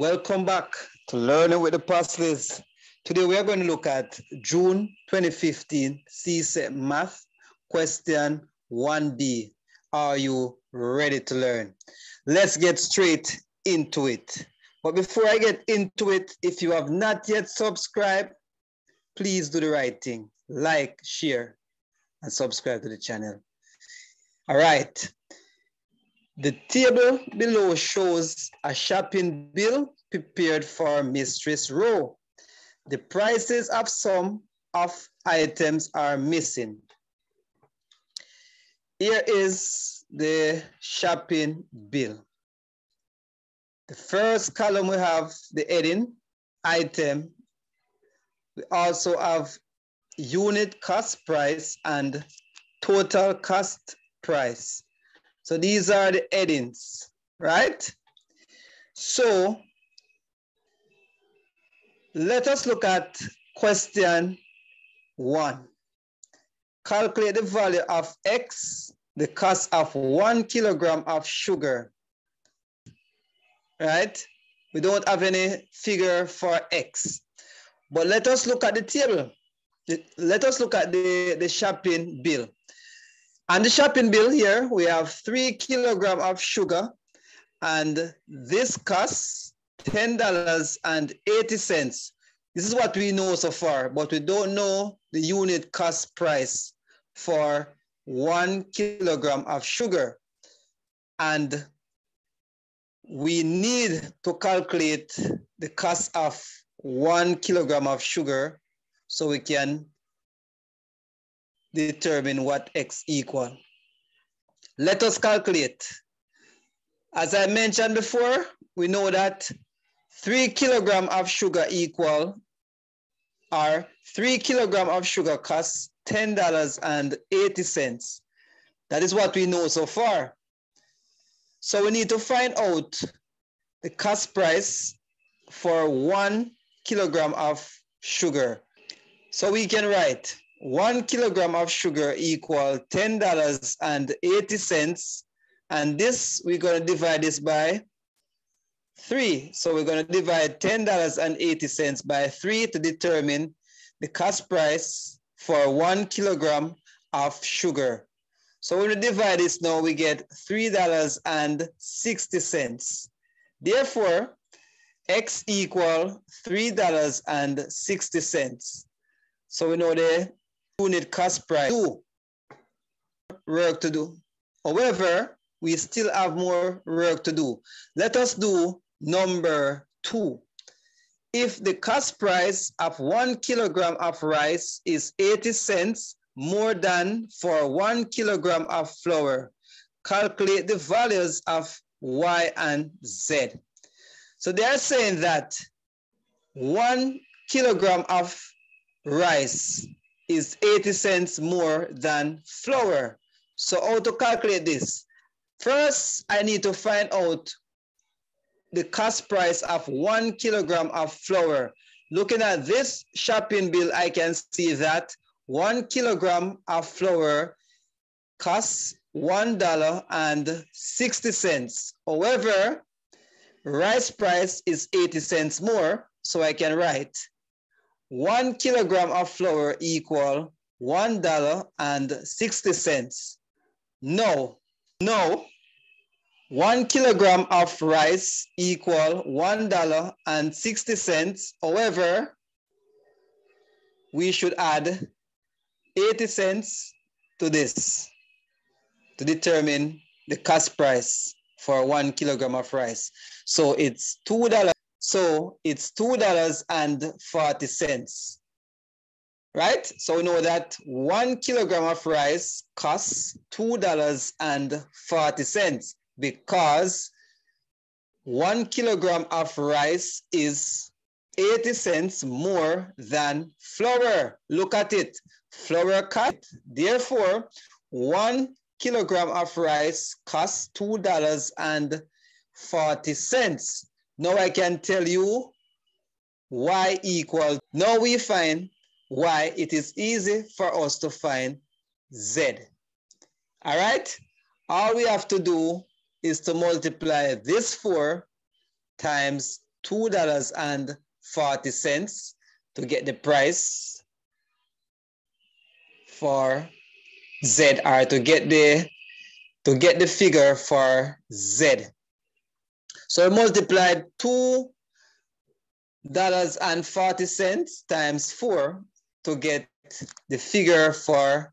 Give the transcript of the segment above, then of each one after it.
Welcome back to Learning with the Passleys. Today we are going to look at June 2015 CSEC Math question 1B. Are you ready to learn? Let's get straight into it. But before I get into it, if you have not yet subscribed, please do the right thing. Like, share, and subscribe to the channel. All right. The table below shows a shopping bill prepared for Mistress Rowe. The prices of some of items are missing. Here is the shopping bill. The first column we have the heading, item. We also have unit cost price and total cost price. So these are the headings, right? So let us look at question one. Calculate the value of X, the cost of one kilogram of sugar, right? We don't have any figure for X. But let us look at the table. Let us look at the, the shopping bill. On the shopping bill here, we have three kilogram of sugar and this costs $10.80. This is what we know so far, but we don't know the unit cost price for one kilogram of sugar. And we need to calculate the cost of one kilogram of sugar so we can determine what x equal. Let us calculate. As I mentioned before, we know that three kilogram of sugar equal or three kilogram of sugar costs $10.80. That is what we know so far. So we need to find out the cost price for one kilogram of sugar. So we can write one kilogram of sugar equal $10.80. And this, we're gonna divide this by three. So we're gonna divide $10.80 by three to determine the cost price for one kilogram of sugar. So when we divide this now, we get $3.60. Therefore, X equal $3.60. So we know the unit cost price work to do. However, we still have more work to do. Let us do number two. If the cost price of one kilogram of rice is 80 cents more than for one kilogram of flour, calculate the values of Y and Z. So they are saying that one kilogram of rice is 80 cents more than flour. So how to calculate this? First, I need to find out the cost price of one kilogram of flour. Looking at this shopping bill, I can see that one kilogram of flour costs $1.60. However, rice price is 80 cents more, so I can write one kilogram of flour equal $1.60. No, no, one kilogram of rice equal $1.60. However, we should add 80 cents to this to determine the cost price for one kilogram of rice. So it's $2. So it's $2.40, right? So we know that one kilogram of rice costs $2.40 because one kilogram of rice is 80 cents more than flour. Look at it, flour cut. Therefore, one kilogram of rice costs $2.40. Now I can tell you y equals, now we find y, it is easy for us to find z. All right? All we have to do is to multiply this 4 times $2.40 to get the price for Z or to get the to get the figure for Z. So I multiplied two dollars and forty cents times four to get the figure for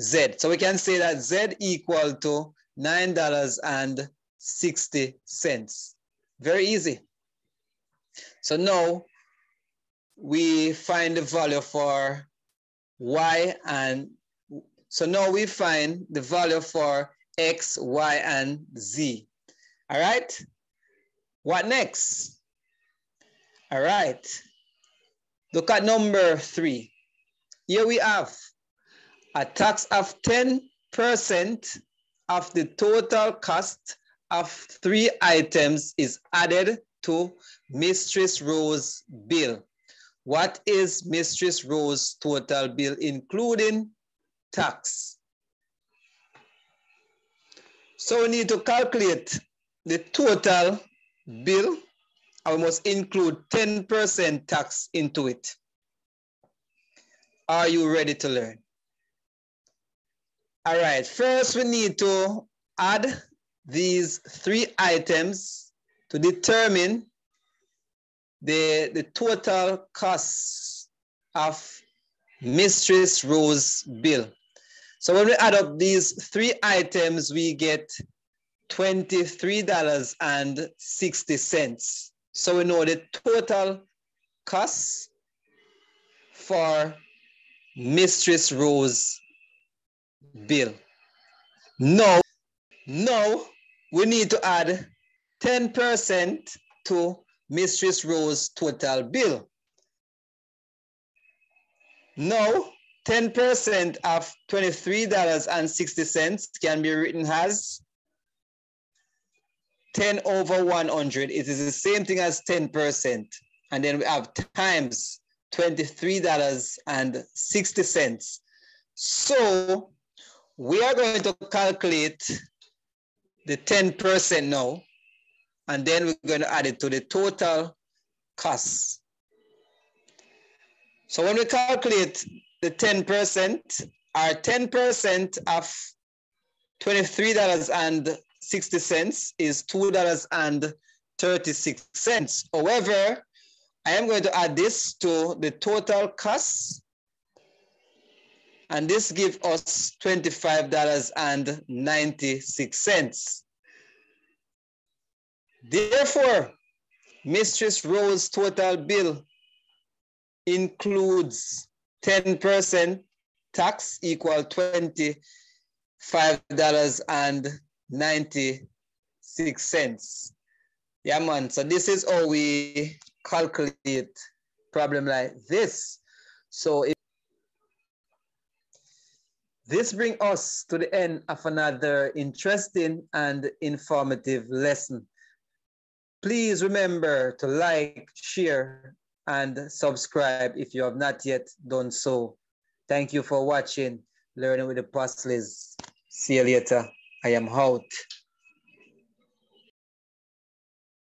Z. So we can say that Z equal to nine dollars and sixty cents. Very easy. So now we find the value for Y and so now we find the value for X, Y, and Z. All right. What next? All right. Look at number three. Here we have a tax of 10% of the total cost of three items is added to Mistress Rowe's bill. What is Mistress Rowe's total bill, including tax? So we need to calculate the total bill. I must include 10% tax into it. Are you ready to learn? All right, first we need to add these three items to determine the, the total costs of Mistress Rowe's bill. So when we add up these three items, we get $23.60. So we know the total costs for Mistress Rowe's bill. Now, now we need to add 10% to Mistress Rowe's total bill. Now, 10% of $23.60 can be written as 10 over 100. It is the same thing as 10%. And then we have times $23.60. So we are going to calculate the 10% now, and then we're going to add it to the total cost. So when we calculate the 10%, our 10% of $23.60 is $2.36. However, I am going to add this to the total cost and this gives us $25.96. Therefore, Mistress Rowe's total bill includes 10% tax equal $25.96. Yeah, man. So this is how we calculate problem like this. So if this brings us to the end of another interesting and informative lesson. Please remember to like, share, and subscribe if you have not yet done so. Thank you for watching Learning with the Passleys. See you later. I am out.